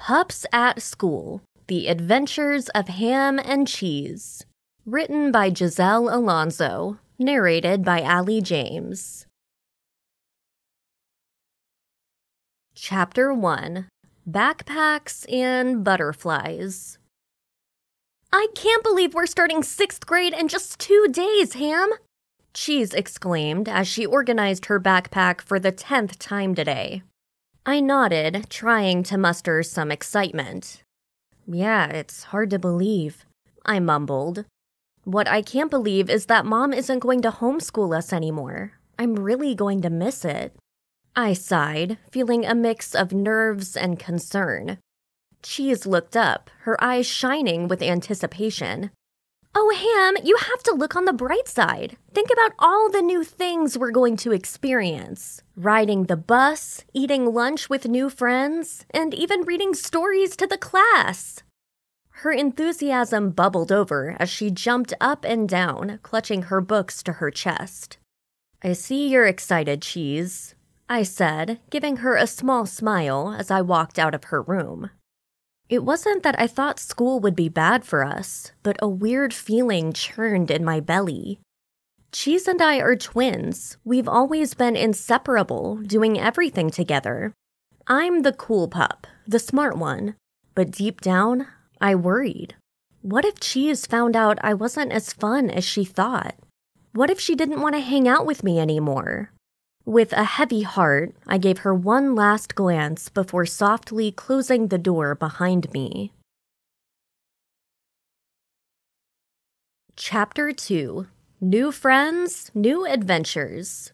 Pups at School The Adventures of Ham and Cheese. Written by Giselle Alonso. Narrated by Allie James. Chapter 1 Backpacks and Butterflies. I can't believe we're starting sixth grade in just two days, Ham! Cheese exclaimed as she organized her backpack for the tenth time today. I nodded, trying to muster some excitement. Yeah, it's hard to believe, I mumbled. What I can't believe is that mom isn't going to homeschool us anymore. I'm really going to miss it. I sighed, feeling a mix of nerves and concern. Cheese looked up, her eyes shining with anticipation. Oh, Ham, you have to look on the bright side. Think about all the new things we're going to experience riding the bus, eating lunch with new friends, and even reading stories to the class. Her enthusiasm bubbled over as she jumped up and down, clutching her books to her chest. I see you're excited, Cheese, I said, giving her a small smile as I walked out of her room. It wasn't that I thought school would be bad for us, but a weird feeling churned in my belly. Cheese and I are twins. We've always been inseparable, doing everything together. I'm the cool pup, the smart one, but deep down, I worried. What if Cheese found out I wasn't as fun as she thought? What if she didn't want to hang out with me anymore? With a heavy heart, I gave her one last glance before softly closing the door behind me. Chapter 2 New Friends, New Adventures.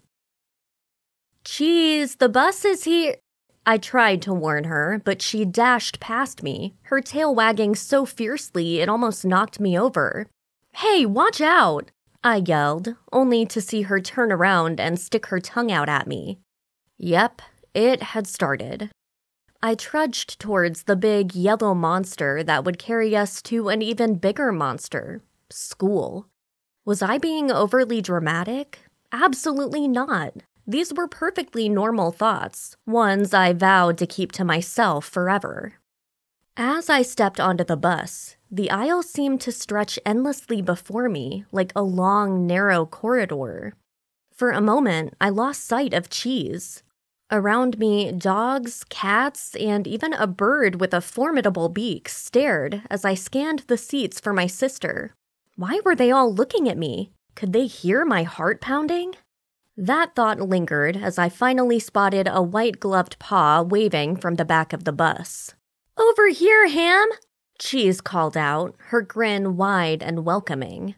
Cheese, the bus is here. I tried to warn her, but she dashed past me, her tail wagging so fiercely it almost knocked me over. Hey, watch out! I yelled, only to see her turn around and stick her tongue out at me. Yep, it had started. I trudged towards the big yellow monster that would carry us to an even bigger monster school. Was I being overly dramatic? Absolutely not. These were perfectly normal thoughts, ones I vowed to keep to myself forever. As I stepped onto the bus, the aisle seemed to stretch endlessly before me like a long, narrow corridor. For a moment, I lost sight of Cheese. Around me, dogs, cats, and even a bird with a formidable beak stared as I scanned the seats for my sister. Why were they all looking at me? Could they hear my heart pounding? That thought lingered as I finally spotted a white gloved paw waving from the back of the bus. Over here, Ham! Cheese called out, her grin wide and welcoming.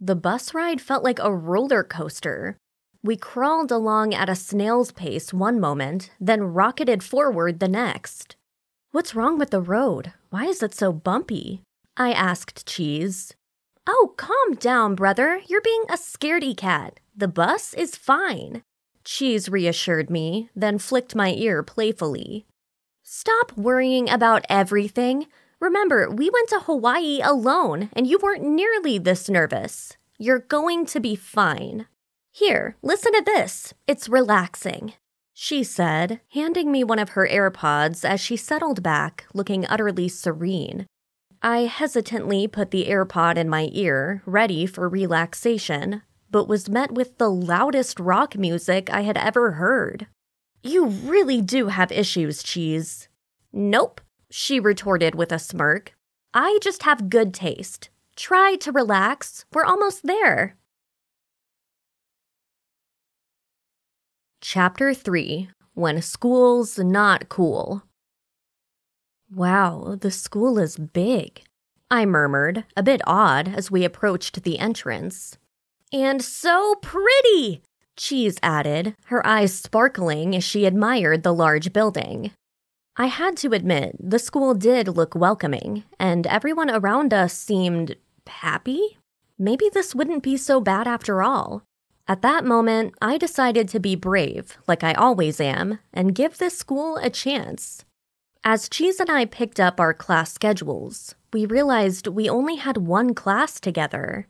The bus ride felt like a roller coaster. We crawled along at a snail's pace one moment, then rocketed forward the next. What's wrong with the road? Why is it so bumpy? I asked Cheese. Oh, calm down, brother. You're being a scaredy cat. The bus is fine. Cheese reassured me, then flicked my ear playfully. Stop worrying about everything. Remember, we went to Hawaii alone and you weren't nearly this nervous. You're going to be fine. Here, listen to this. It's relaxing. She said, handing me one of her AirPods as she settled back, looking utterly serene. I hesitantly put the AirPod in my ear, ready for relaxation, but was met with the loudest rock music I had ever heard. You really do have issues, Cheese. Nope, she retorted with a smirk. I just have good taste. Try to relax. We're almost there. Chapter 3 When School's Not Cool. Wow, the school is big, I murmured, a bit awed as we approached the entrance. And so pretty, Cheese added, her eyes sparkling as she admired the large building. I had to admit, the school did look welcoming, and everyone around us seemed happy. Maybe this wouldn't be so bad after all. At that moment, I decided to be brave, like I always am, and give this school a chance. As Cheese and I picked up our class schedules, we realized we only had one class together.